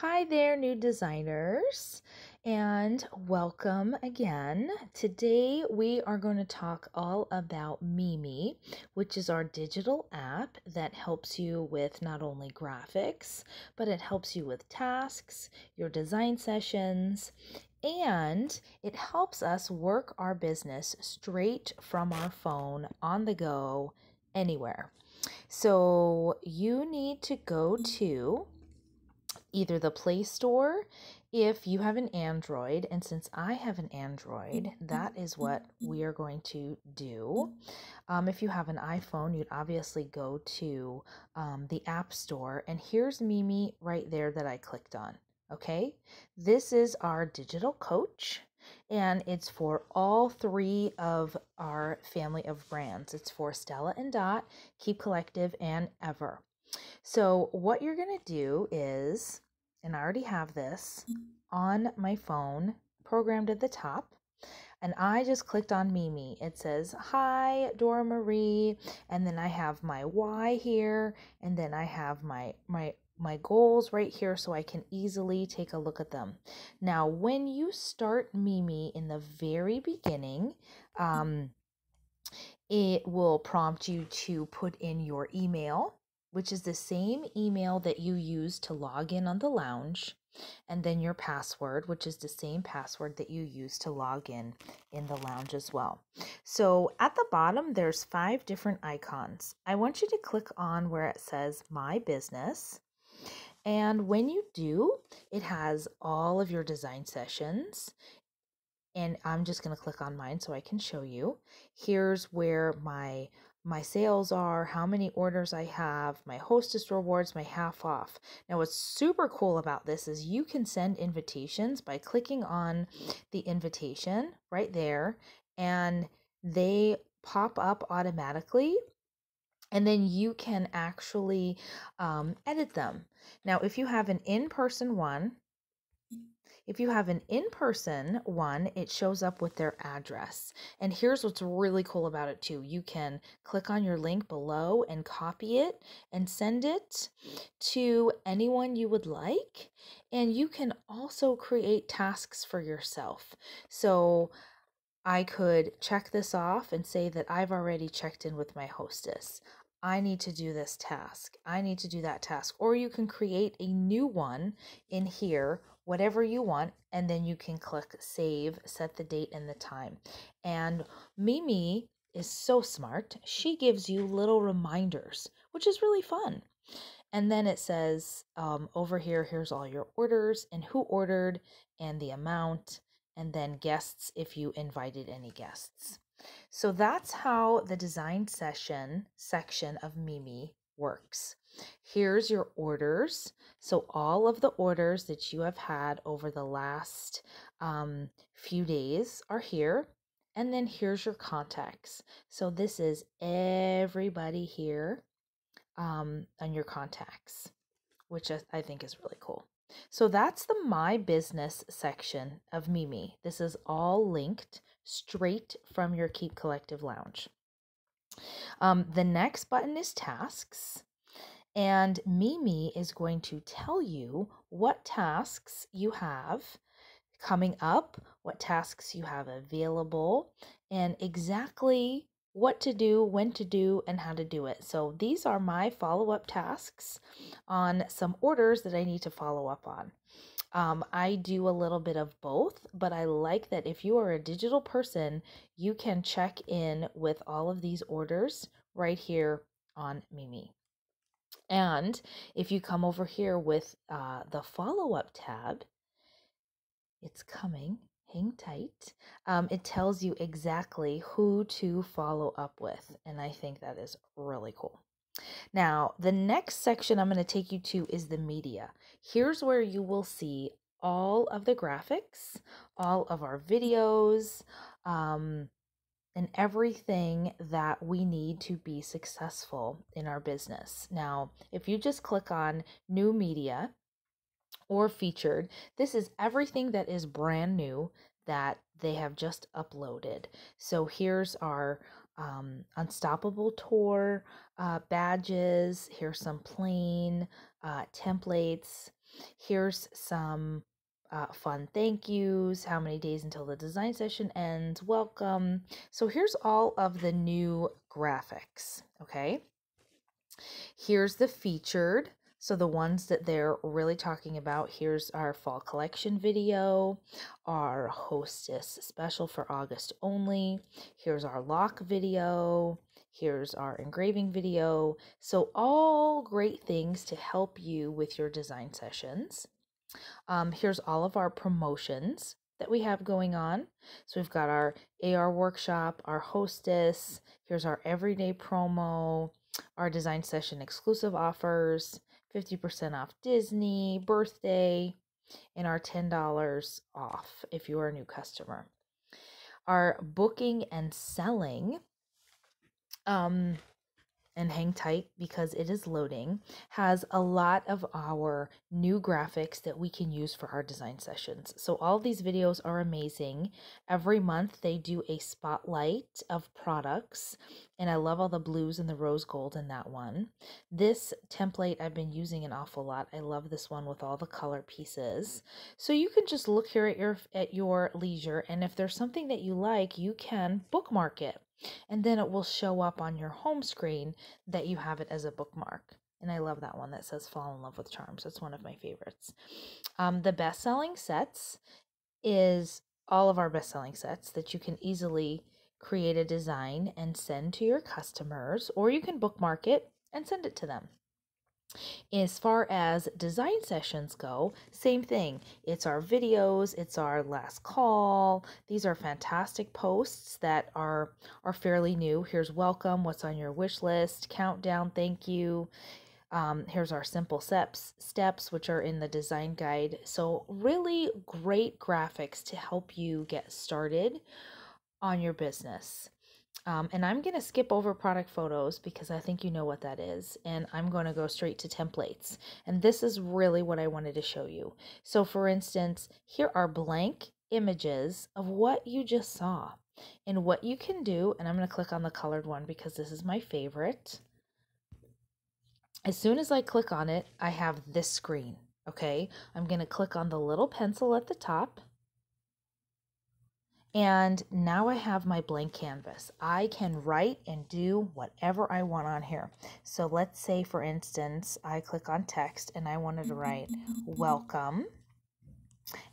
Hi there, new designers, and welcome again. Today we are going to talk all about Mimi, which is our digital app that helps you with not only graphics, but it helps you with tasks, your design sessions, and it helps us work our business straight from our phone on the go anywhere. So you need to go to either the Play Store if you have an Android. And since I have an Android, that is what we are going to do. Um, if you have an iPhone, you'd obviously go to um, the App Store. And here's Mimi right there that I clicked on. Okay, this is our digital coach and it's for all three of our family of brands. It's for Stella and Dot, Keep Collective, and Ever. So, what you're going to do is, and I already have this on my phone programmed at the top, and I just clicked on Mimi. It says, Hi, Dora Marie, and then I have my Y here, and then I have my, my my goals right here so I can easily take a look at them. Now, when you start Mimi in the very beginning, um, it will prompt you to put in your email, which is the same email that you use to log in on the lounge, and then your password, which is the same password that you use to log in in the lounge as well. So at the bottom, there's five different icons. I want you to click on where it says My Business. And when you do, it has all of your design sessions. And I'm just going to click on mine so I can show you. Here's where my my sales are, how many orders I have, my hostess rewards, my half off. Now, what's super cool about this is you can send invitations by clicking on the invitation right there, and they pop up automatically and then you can actually um, edit them. Now, if you have an in person one, if you have an in person one, it shows up with their address. And here's what's really cool about it, too. You can click on your link below and copy it and send it to anyone you would like. And you can also create tasks for yourself. So, I could check this off and say that I've already checked in with my hostess. I need to do this task. I need to do that task. Or you can create a new one in here, whatever you want, and then you can click save, set the date and the time. And Mimi is so smart. She gives you little reminders, which is really fun. And then it says um, over here, here's all your orders and who ordered and the amount, and then guests if you invited any guests. So that's how the design session section of Mimi works. Here's your orders. So all of the orders that you have had over the last um, few days are here. And then here's your contacts. So this is everybody here um, on your contacts, which I think is really cool. So that's the My Business section of Mimi. This is all linked straight from your Keep Collective Lounge. Um, the next button is Tasks. And Mimi is going to tell you what tasks you have coming up, what tasks you have available, and exactly what to do, when to do, and how to do it. So these are my follow up tasks on some orders that I need to follow up on. Um, I do a little bit of both, but I like that if you are a digital person, you can check in with all of these orders right here on Mimi. And if you come over here with uh, the follow up tab, it's coming. Hang tight. Um, it tells you exactly who to follow up with. And I think that is really cool. Now, the next section I'm going to take you to is the media. Here's where you will see all of the graphics, all of our videos, um, and everything that we need to be successful in our business. Now, if you just click on new media or featured, this is everything that is brand new that they have just uploaded. So here's our um, Unstoppable Tour uh, badges. Here's some plain uh, templates. Here's some uh, fun thank yous, how many days until the design session ends, welcome. So here's all of the new graphics, okay? Here's the featured. So the ones that they're really talking about, here's our fall collection video, our hostess special for August only. Here's our lock video. Here's our engraving video. So all great things to help you with your design sessions. Um, here's all of our promotions that we have going on. So we've got our AR workshop, our hostess, here's our everyday promo, our design session exclusive offers, 50% off Disney, birthday, and our $10 off if you are a new customer. Our booking and selling um and hang tight because it is loading, has a lot of our new graphics that we can use for our design sessions. So all these videos are amazing. Every month they do a spotlight of products and I love all the blues and the rose gold in that one. This template I've been using an awful lot. I love this one with all the color pieces. So you can just look here at your at your leisure and if there's something that you like, you can bookmark it and then it will show up on your home screen that you have it as a bookmark. And I love that one that says Fall in Love with Charms. It's one of my favorites. Um, the best selling sets is all of our best selling sets that you can easily create a design and send to your customers, or you can bookmark it and send it to them. As far as design sessions go, same thing. It's our videos, it's our last call. These are fantastic posts that are are fairly new. Here's welcome, what's on your wish list, countdown, thank you. Um, here's our simple steps, steps, which are in the design guide. So really great graphics to help you get started on your business. Um, and I'm going to skip over product photos because I think you know what that is. And I'm going to go straight to templates. And this is really what I wanted to show you. So for instance, here are blank images of what you just saw. And what you can do, and I'm going to click on the colored one because this is my favorite. As soon as I click on it, I have this screen. Okay, I'm going to click on the little pencil at the top and now I have my blank canvas. I can write and do whatever I want on here. So let's say, for instance, I click on text and I wanted to write welcome.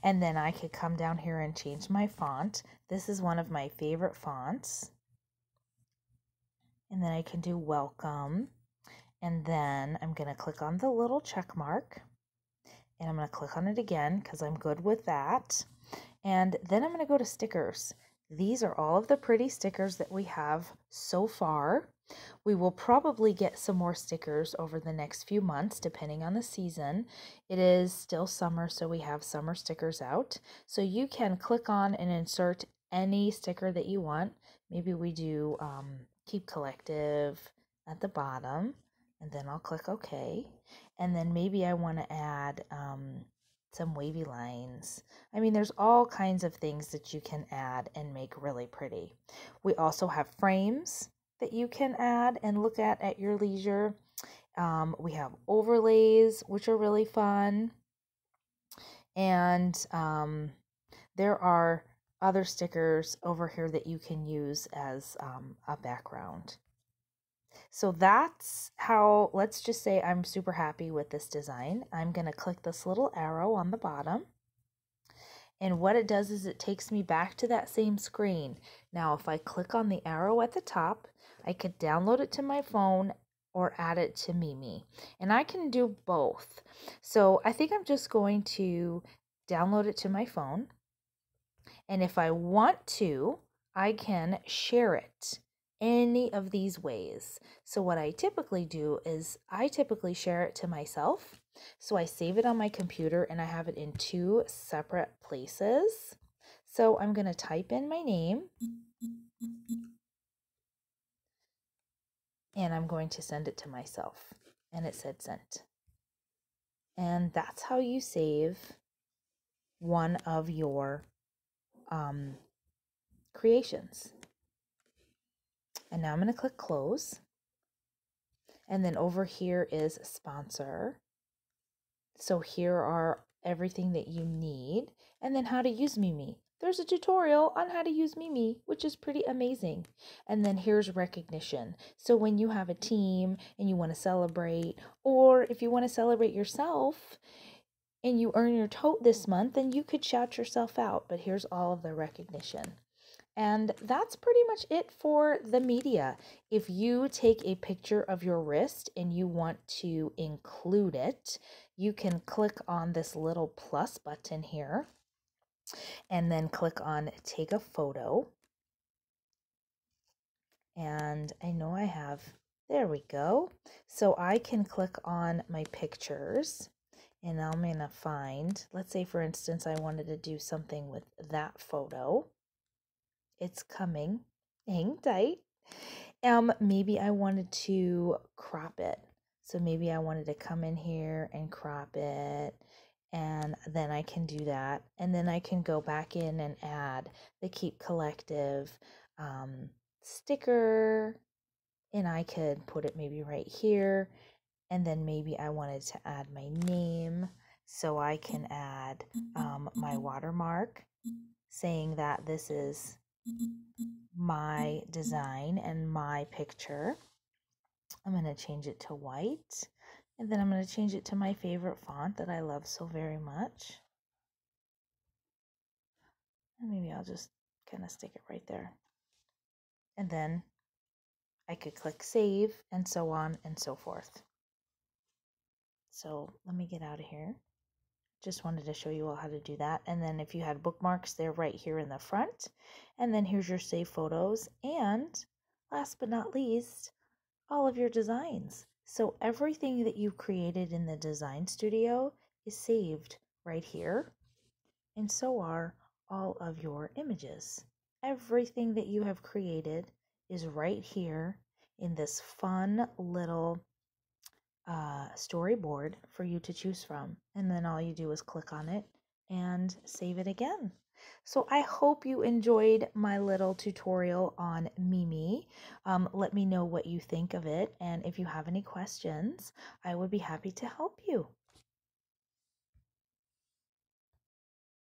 And then I could come down here and change my font. This is one of my favorite fonts. And then I can do welcome. And then I'm going to click on the little check mark. And I'm going to click on it again because I'm good with that. And then I'm going to go to stickers. These are all of the pretty stickers that we have so far. We will probably get some more stickers over the next few months, depending on the season. It is still summer, so we have summer stickers out. So you can click on and insert any sticker that you want. Maybe we do um, Keep Collective at the bottom, and then I'll click OK. And then maybe I want to add um, some wavy lines. I mean, there's all kinds of things that you can add and make really pretty. We also have frames that you can add and look at at your leisure. Um, we have overlays, which are really fun. And um, there are other stickers over here that you can use as um, a background. So that's how, let's just say I'm super happy with this design. I'm going to click this little arrow on the bottom. And what it does is it takes me back to that same screen. Now, if I click on the arrow at the top, I could download it to my phone or add it to Mimi. And I can do both. So I think I'm just going to download it to my phone. And if I want to, I can share it any of these ways. So what I typically do is I typically share it to myself. So I save it on my computer and I have it in two separate places. So I'm going to type in my name and I'm going to send it to myself. And it said sent. And that's how you save one of your um, creations. And now I'm going to click close. And then over here is sponsor. So here are everything that you need and then how to use Mimi. There's a tutorial on how to use Mimi, which is pretty amazing. And then here's recognition. So when you have a team and you want to celebrate, or if you want to celebrate yourself and you earn your tote this month, then you could shout yourself out. But here's all of the recognition. And that's pretty much it for the media. If you take a picture of your wrist and you want to include it, you can click on this little plus button here and then click on take a photo. And I know I have, there we go. So I can click on my pictures and I'm to find, let's say for instance, I wanted to do something with that photo. It's coming. Hang tight. Um, maybe I wanted to crop it. So maybe I wanted to come in here and crop it and then I can do that. And then I can go back in and add the Keep Collective um, sticker and I could put it maybe right here. And then maybe I wanted to add my name. So I can add um, my watermark saying that this is my mm-hmm. design and my picture. I'm going to change it to white. And then I'm going to change it to my favorite font that I love so very much. And maybe I'll just kind of stick it right there. And then I could click save and so on and so forth. So let me get out of here. Just wanted to show you all how to do that. And then if you had bookmarks, they're right here in the front. And then here's your save photos. And last but not least, all of your designs. So everything that you've created in the design studio is saved right here. And so are all of your images. Everything that you have created is right here in this fun little uh, storyboard for you to choose from. And then all you do is click on it and save it again. So I hope you enjoyed my little tutorial on Mimi. Um, let me know what you think of it. And if you have any questions, I would be happy to help you.